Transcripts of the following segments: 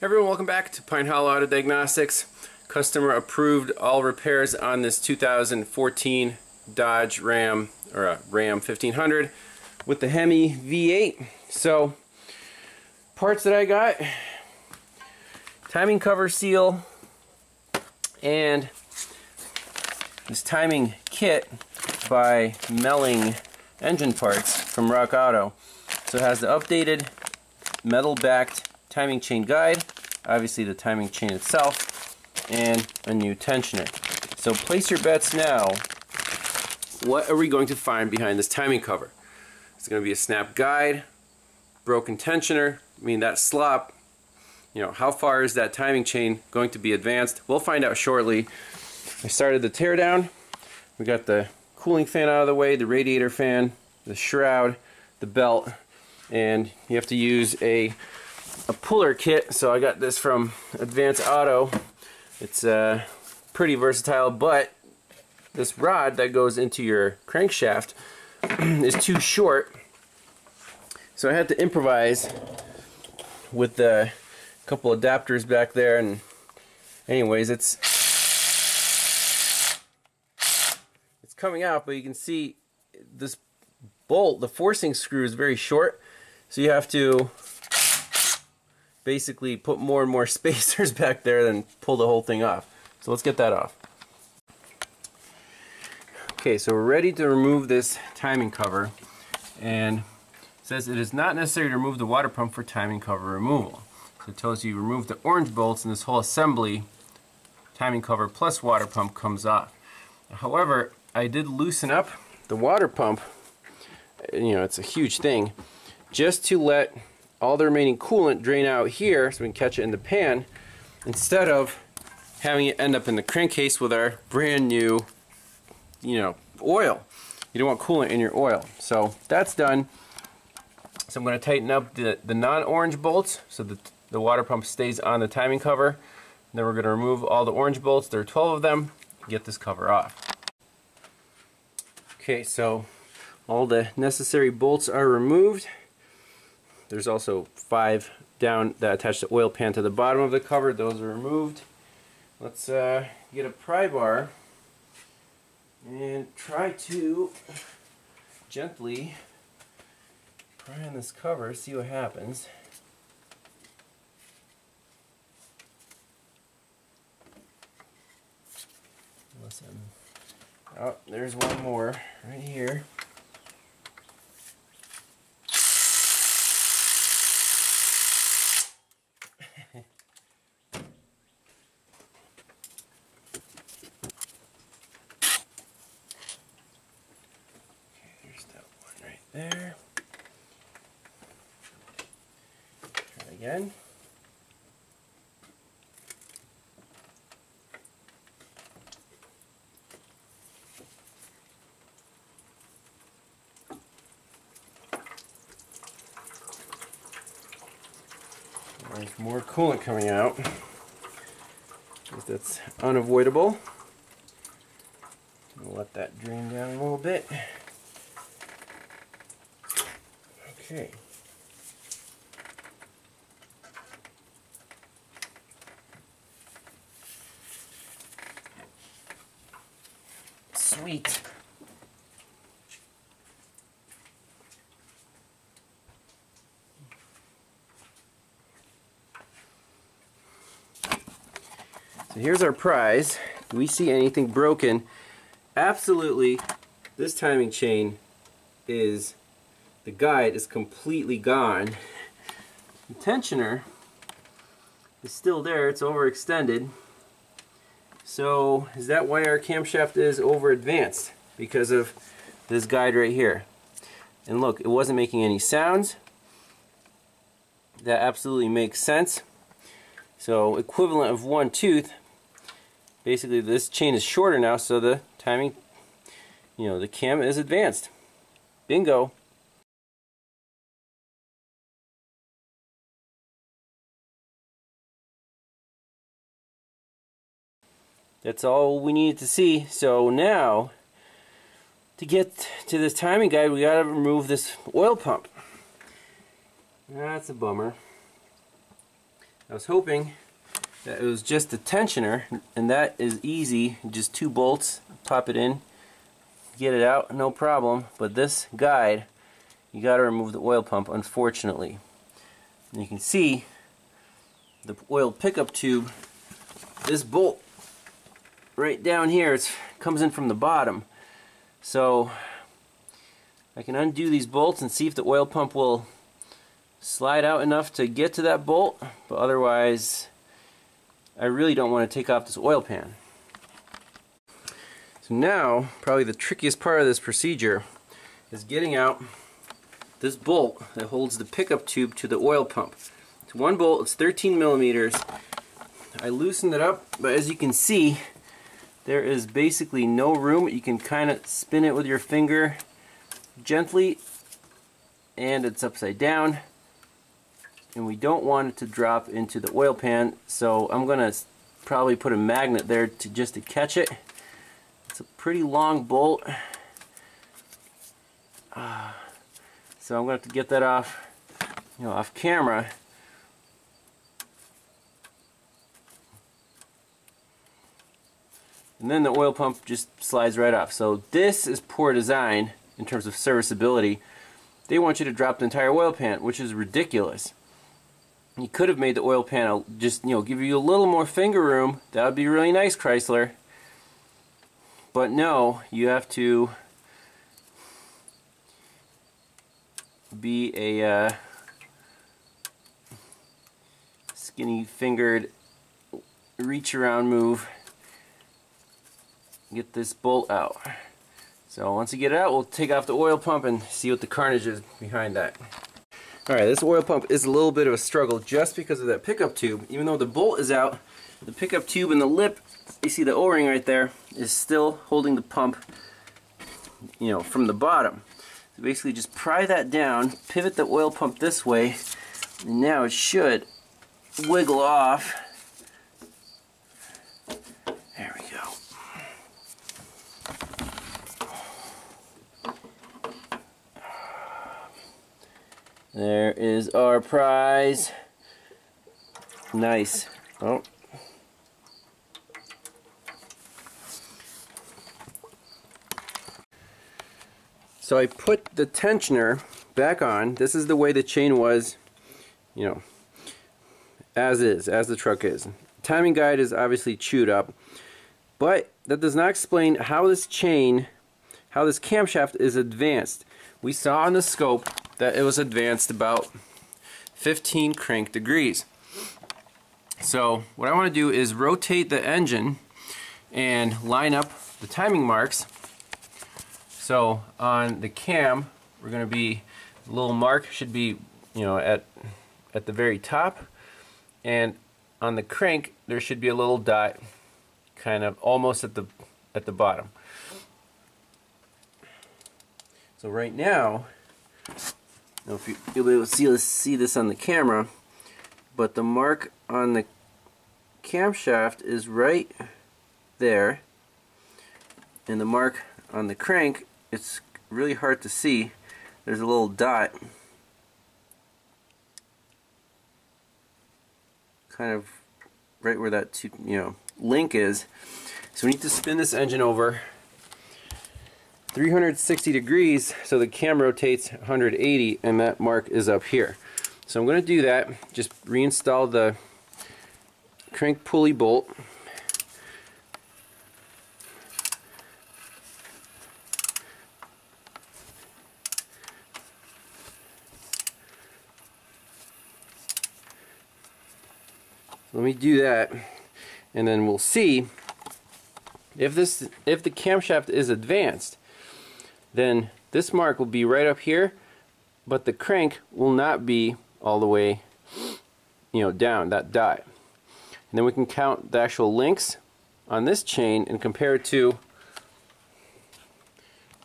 Everyone, welcome back to Pine Hollow Auto Diagnostics. Customer approved all repairs on this 2014 Dodge Ram or uh, Ram 1500 with the Hemi V8. So, parts that I got: timing cover seal and this timing kit by Melling Engine Parts from Rock Auto. So it has the updated metal backed timing chain guide, obviously the timing chain itself, and a new tensioner. So place your bets now. What are we going to find behind this timing cover? It's going to be a snap guide, broken tensioner, I mean that slop, you know, how far is that timing chain going to be advanced? We'll find out shortly. I started the teardown. We got the cooling fan out of the way, the radiator fan, the shroud, the belt, and you have to use a a puller kit. So I got this from Advance Auto. It's uh, pretty versatile, but this rod that goes into your crankshaft is too short. So I had to improvise with the couple adapters back there and anyways it's it's coming out but you can see this bolt the forcing screw is very short so you have to basically put more and more spacers back there than pull the whole thing off. So let's get that off. Okay, so we're ready to remove this timing cover and says it is not necessary to remove the water pump for timing cover removal. So it tells you remove the orange bolts and this whole assembly timing cover plus water pump comes off. However, I did loosen up the water pump, you know, it's a huge thing, just to let all the remaining coolant drain out here so we can catch it in the pan instead of having it end up in the crankcase with our brand new you know oil. You don't want coolant in your oil. So that's done. So I'm going to tighten up the, the non-orange bolts so that the water pump stays on the timing cover. Then we're going to remove all the orange bolts. There are 12 of them. Get this cover off. Okay so all the necessary bolts are removed there's also five down that attach the oil pan to the bottom of the cover. Those are removed. Let's uh, get a pry bar and try to gently pry on this cover, see what happens. Listen. Oh, there's one more right here. there. Try again. There's more coolant coming out. That's unavoidable. I'll let that drain down a little bit. Okay. Sweet. So here's our prize. Do we see anything broken? Absolutely. This timing chain is the guide is completely gone. The tensioner is still there, it's overextended. So is that why our camshaft is over advanced? Because of this guide right here. And look, it wasn't making any sounds. That absolutely makes sense. So equivalent of one tooth, basically this chain is shorter now so the timing, you know, the cam is advanced. Bingo. That's all we needed to see. So now, to get to this timing guide, we gotta remove this oil pump. That's a bummer. I was hoping it was just a tensioner and that is easy. Just two bolts pop it in get it out no problem. But this guide you got to remove the oil pump unfortunately. And you can see the oil pickup tube this bolt right down here it comes in from the bottom. So I can undo these bolts and see if the oil pump will slide out enough to get to that bolt but otherwise I really don't want to take off this oil pan. So now, probably the trickiest part of this procedure is getting out this bolt that holds the pickup tube to the oil pump. It's one bolt, it's 13 millimeters. I loosened it up, but as you can see, there is basically no room. You can kind of spin it with your finger gently, and it's upside down and we don't want it to drop into the oil pan. So I'm gonna probably put a magnet there to just to catch it. It's a pretty long bolt. Uh, so I'm gonna have to get that off you know off camera. And then the oil pump just slides right off. So this is poor design in terms of serviceability. They want you to drop the entire oil pan which is ridiculous you could have made the oil panel just, you know, give you a little more finger room. That would be really nice, Chrysler. But no, you have to be a uh, skinny fingered reach around move. Get this bolt out. So once you get it out, we'll take off the oil pump and see what the carnage is behind that. Alright, this oil pump is a little bit of a struggle just because of that pickup tube. Even though the bolt is out, the pickup tube and the lip, you see the O-ring right there, is still holding the pump, you know, from the bottom. So basically just pry that down, pivot the oil pump this way, and now it should wiggle off There is our prize. Nice. Oh. So I put the tensioner back on. This is the way the chain was, you know, as is, as the truck is. Timing guide is obviously chewed up, but that does not explain how this chain, how this camshaft is advanced. We saw on the scope that it was advanced about 15 crank degrees. So what I want to do is rotate the engine and line up the timing marks. So on the cam, we're going to be, the little mark should be, you know, at, at the very top. And on the crank, there should be a little dot kind of almost at the, at the bottom. So right now, now if you, will be able to see this, see this on the camera, but the mark on the camshaft is right there, and the mark on the crank, it's really hard to see. There's a little dot, kind of right where that you know link is. So we need to spin this engine over 360 degrees so the cam rotates 180 and that mark is up here. So I'm going to do that, just reinstall the crank pulley bolt. Let me do that and then we'll see if this if the camshaft is advanced then this mark will be right up here but the crank will not be all the way you know down that dot. And then we can count the actual links on this chain and compare it to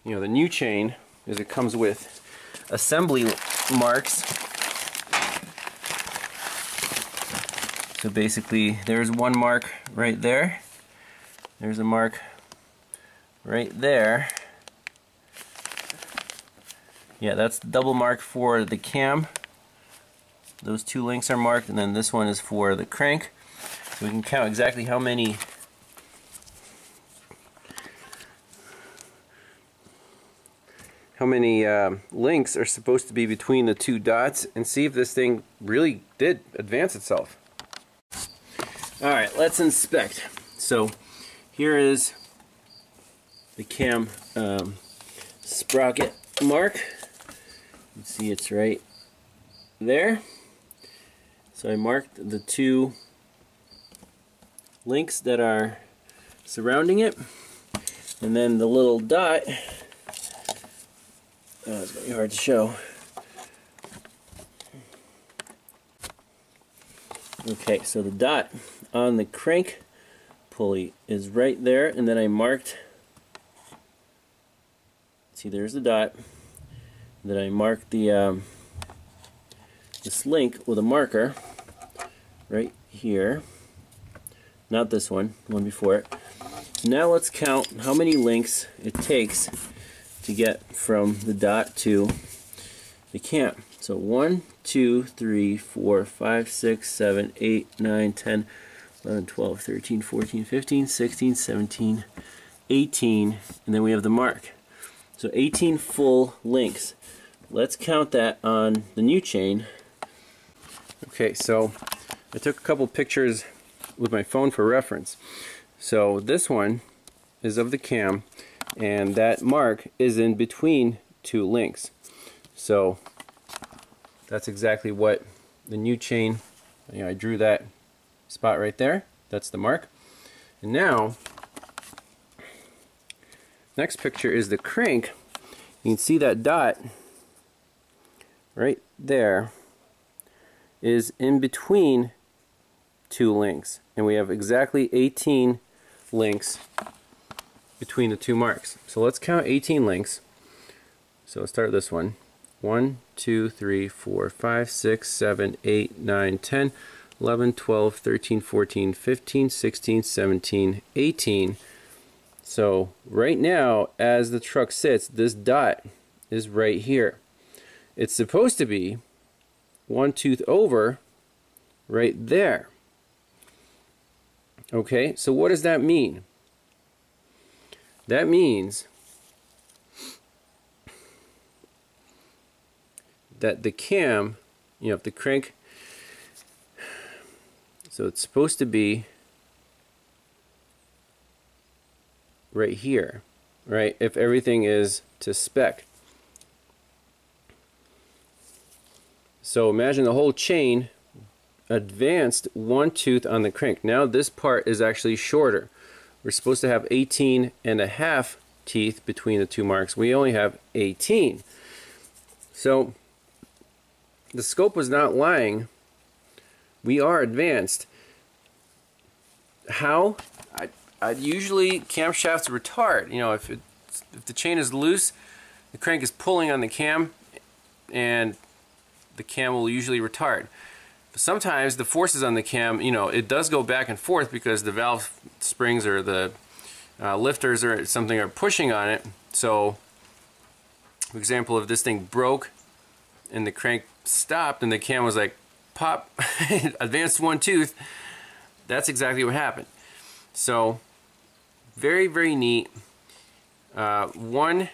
you know the new chain as it comes with assembly marks. So basically there's one mark right there. There's a mark right there yeah, that's double mark for the cam. those two links are marked, and then this one is for the crank. So we can count exactly how many how many uh, links are supposed to be between the two dots and see if this thing really did advance itself. Alright, let's inspect. So here is the cam um, sprocket mark. You see it's right there. So I marked the two links that are surrounding it. And then the little dot, oh, it's going to be hard to show. Okay, so the dot on the crank pulley is right there, and then I marked, see there's the dot, then I marked the um, this link with a marker right here, not this one, the one before it. Now let's count how many links it takes to get from the dot to the camp So 1, 2, 3, 4, 5, 6, 7, 8, 9, 10, 11, 12, 13, 14, 15, 16, 17, 18, and then we have the mark. So 18 full links. Let's count that on the new chain. Okay, so I took a couple pictures with my phone for reference. So this one is of the cam and that mark is in between two links. So that's exactly what the new chain, you know, I drew that spot right there. That's the mark. And now, next picture is the crank. You can see that dot right there is in between two links. And we have exactly 18 links between the two marks. So let's count 18 links. So let's start this one. 1, 2, 3, 4, 5, 6, 7, 8, 9, 10, 11, 12, 13, 14, 15, 16, 17, 18. So right now, as the truck sits, this dot is right here. It's supposed to be one tooth over right there. Okay, so what does that mean? That means that the cam, you know, the crank, so it's supposed to be right here, right, if everything is to spec. So imagine the whole chain advanced one tooth on the crank. Now this part is actually shorter. We're supposed to have 18 and a half teeth between the two marks. We only have 18. So the scope was not lying. We are advanced. How? I, I'd usually camshafts retard. You know, if, it, if the chain is loose, the crank is pulling on the cam, and the cam will usually retard. But sometimes the forces on the cam, you know, it does go back and forth because the valve springs or the uh, lifters or something are pushing on it. So, for example, if this thing broke and the crank stopped and the cam was like, pop, advanced one tooth, that's exactly what happened. So, very, very neat. Uh, one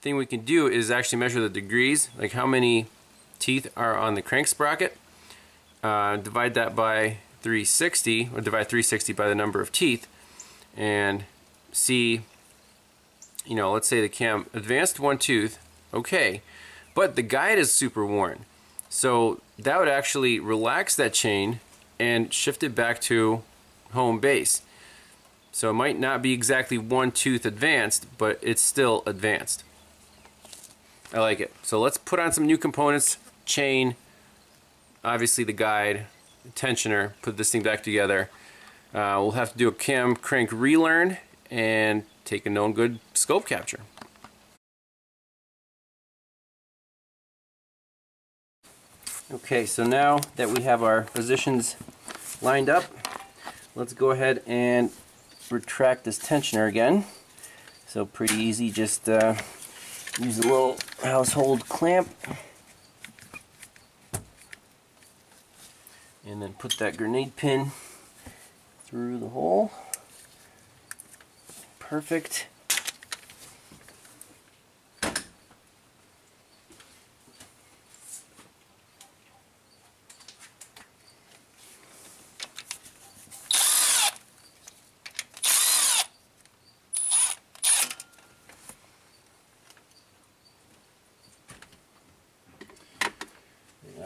thing we can do is actually measure the degrees, like how many teeth are on the crank sprocket. Uh, divide that by 360, or divide 360 by the number of teeth, and see, you know, let's say the cam advanced one tooth, okay, but the guide is super worn. So that would actually relax that chain and shift it back to home base. So it might not be exactly one tooth advanced, but it's still advanced. I like it. So let's put on some new components, chain, obviously the guide, tensioner, put this thing back together. Uh, we'll have to do a cam crank relearn and take a known good scope capture. Okay, so now that we have our positions lined up, let's go ahead and retract this tensioner again. So pretty easy, just uh, use a little household clamp. And then put that grenade pin through the hole. Perfect.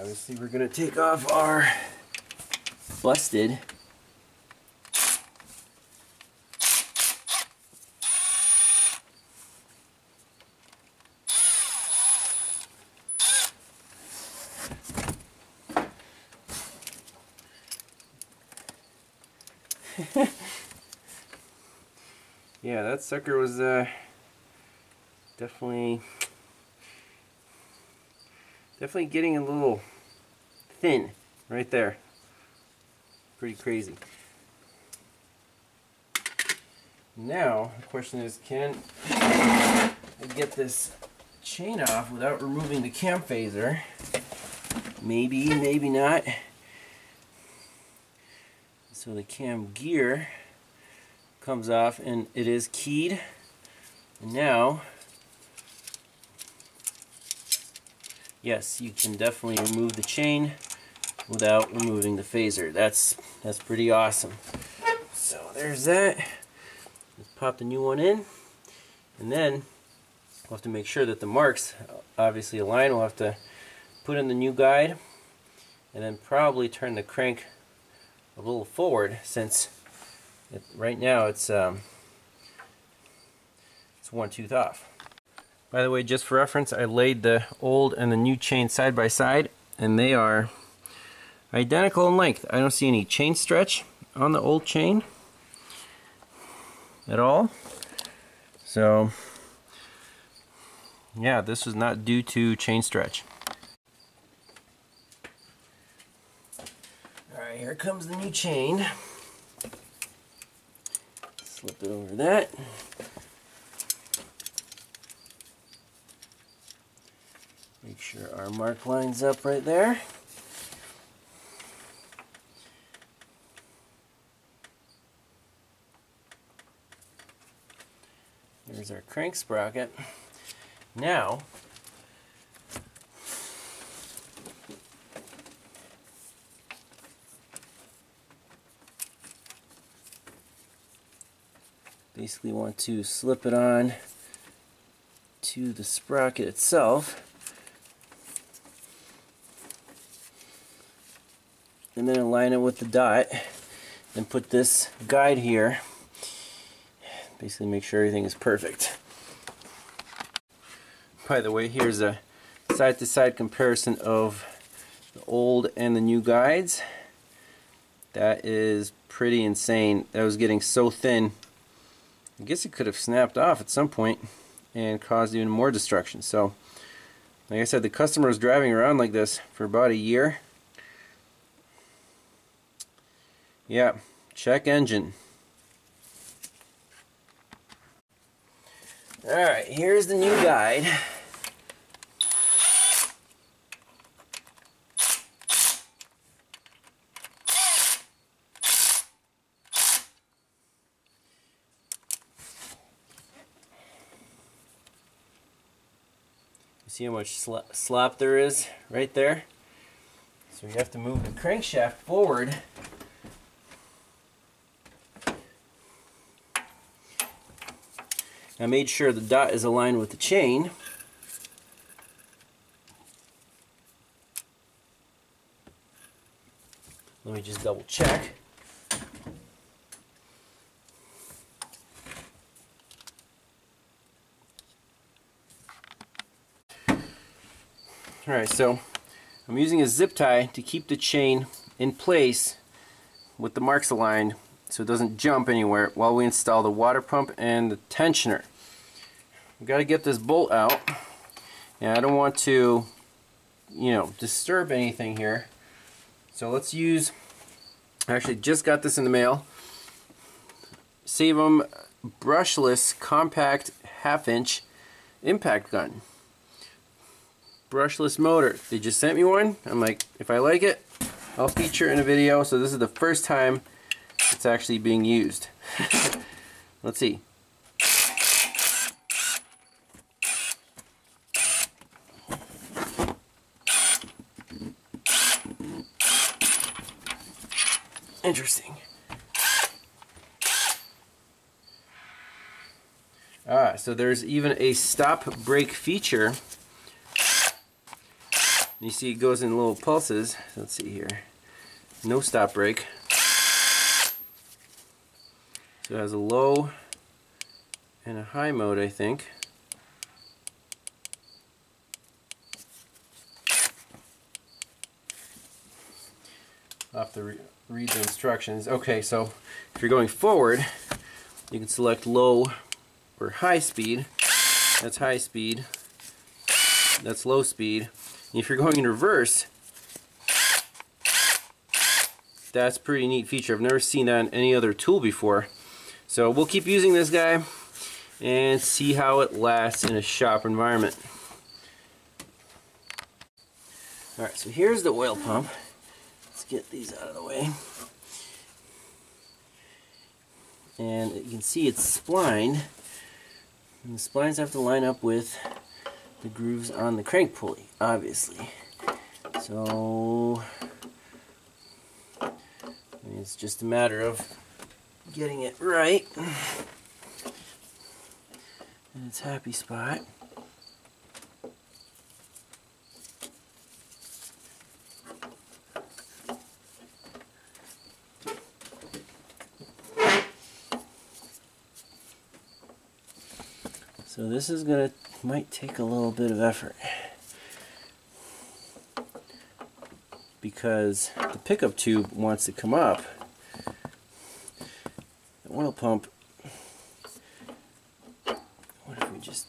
Obviously we're going to take off our busted yeah, that sucker was uh, definitely definitely getting a little thin right there. Pretty crazy. Now, the question is, can I get this chain off without removing the cam phaser? Maybe, maybe not. So the cam gear comes off and it is keyed. And now, yes, you can definitely remove the chain without removing the phaser. That's that's pretty awesome. So there's that. Let's pop the new one in. And then we'll have to make sure that the marks obviously align. We'll have to put in the new guide and then probably turn the crank a little forward since it, right now it's um, it's one tooth off. By the way, just for reference, I laid the old and the new chain side by side and they are identical in length. I don't see any chain stretch on the old chain at all. So yeah, this was not due to chain stretch. Alright, here comes the new chain. Slip it over that. Make sure our mark lines up right there. There's our crank sprocket. Now, basically want to slip it on to the sprocket itself. And then align it with the dot and put this guide here basically make sure everything is perfect. By the way, here's a side-to-side -side comparison of the old and the new guides. That is pretty insane. That was getting so thin. I guess it could have snapped off at some point and caused even more destruction. So, like I said, the customer was driving around like this for about a year. Yeah, check engine. Alright, here's the new guide. See how much slop there is right there? So you have to move the crankshaft forward I made sure the dot is aligned with the chain. Let me just double check. Alright, so I'm using a zip tie to keep the chain in place with the marks aligned so it doesn't jump anywhere while we install the water pump and the tensioner. We've got to get this bolt out. And I don't want to, you know, disturb anything here. So let's use, I actually just got this in the mail. Seuvum brushless compact half inch impact gun. Brushless motor. They just sent me one. I'm like, if I like it, I'll feature in a video, so this is the first time it's actually being used. Let's see. Interesting. Ah, so there's even a stop break feature. You see it goes in little pulses. Let's see here. No stop break. So it has a low and a high mode, I think. To re read the instructions. Okay, so if you're going forward, you can select low or high speed. That's high speed. That's low speed. And if you're going in reverse, that's pretty neat feature. I've never seen that in any other tool before. So we'll keep using this guy and see how it lasts in a shop environment. Alright, so here's the oil pump. Get these out of the way. And you can see it's splined. And the splines have to line up with the grooves on the crank pulley, obviously. So it's just a matter of getting it right And its happy spot. So this is gonna might take a little bit of effort because the pickup tube wants to come up the oil pump, what if we just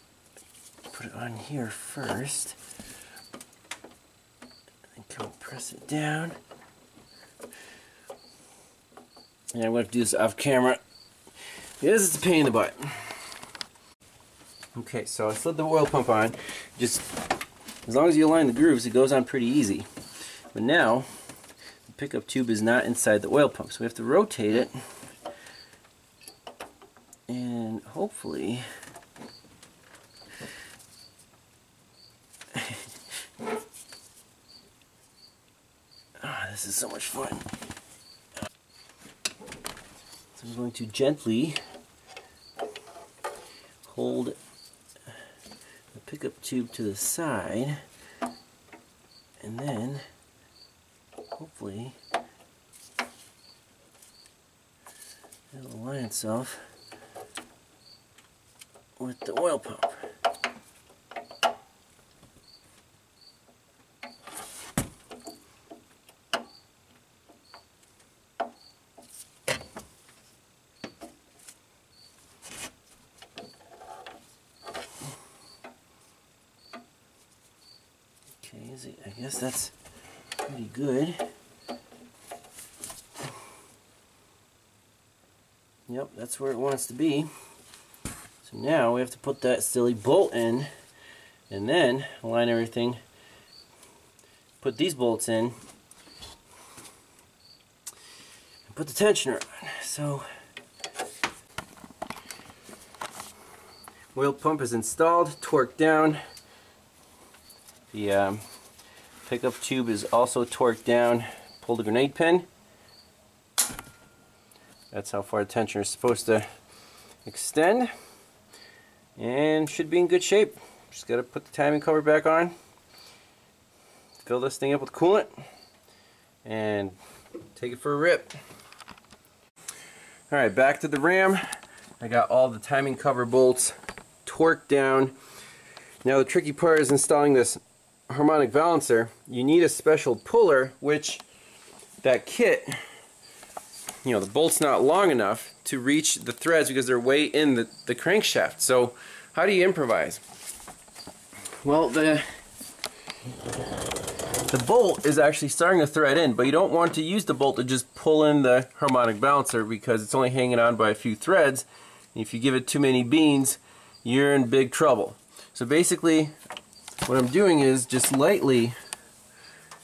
put it on here first and compress it down. And I'm going to do this off camera because it's a pain in the butt. Okay, so I slid the oil pump on. Just as long as you align the grooves, it goes on pretty easy. But now, the pickup tube is not inside the oil pump, so we have to rotate it and hopefully oh, this is so much fun so I'm going to gently hold the pickup tube to the side and then hopefully it'll align itself with the oil pump. Okay, is it, I guess that's pretty good. Yep, that's where it wants to be. So now we have to put that silly bolt in and then align everything. Put these bolts in and put the tensioner on. So oil pump is installed, torque down. The um, pickup tube is also torqued down. Pull the grenade pin. That's how far the tensioner is supposed to extend and should be in good shape. Just got to put the timing cover back on, fill this thing up with coolant, and take it for a rip. Alright, back to the ram. I got all the timing cover bolts torqued down. Now the tricky part is installing this harmonic balancer. You need a special puller, which that kit, you know, the bolt's not long enough to reach the threads because they're way in the, the crankshaft. So how do you improvise? Well, the the bolt is actually starting to thread in, but you don't want to use the bolt to just pull in the harmonic balancer because it's only hanging on by a few threads. If you give it too many beans, you're in big trouble. So basically, what I'm doing is just lightly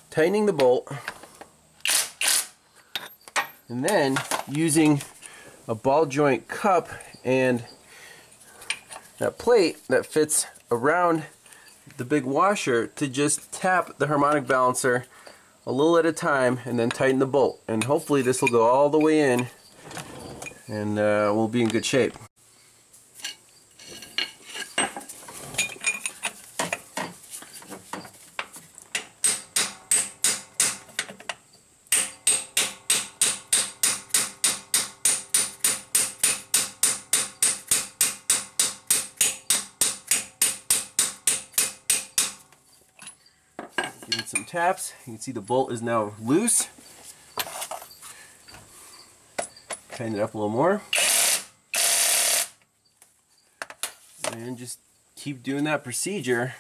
tightening the bolt And then using a ball joint cup and that plate that fits around the big washer to just tap the harmonic balancer a little at a time and then tighten the bolt. And hopefully this will go all the way in and uh, we'll be in good shape. Taps. You can see the bolt is now loose. Tighten it up a little more. And just keep doing that procedure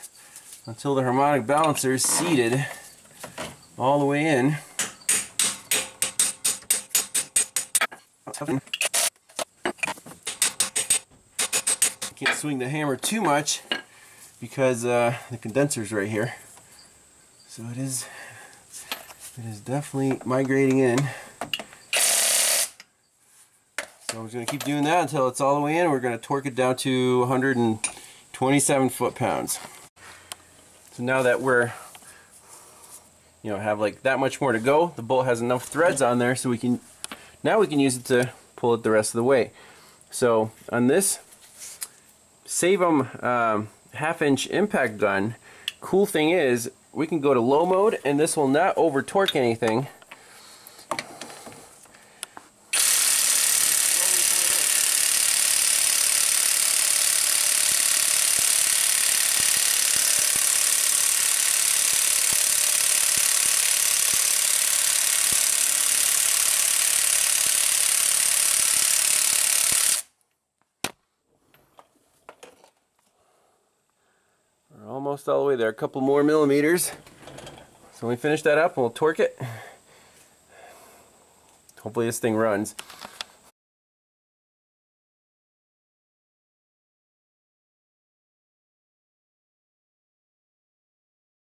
until the harmonic balancer is seated all the way in. Can't swing the hammer too much because uh, the condenser's right here. So it is, it is definitely migrating in. So I'm just going to keep doing that until it's all the way in. We're going to torque it down to 127 foot-pounds. So now that we're, you know, have like that much more to go, the bolt has enough threads on there so we can, now we can use it to pull it the rest of the way. So on this Seuvum um, half-inch impact gun, cool thing is we can go to low mode and this will not over torque anything almost all the way there. A couple more millimeters. So when we finish that up, we'll torque it. Hopefully this thing runs.